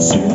soon.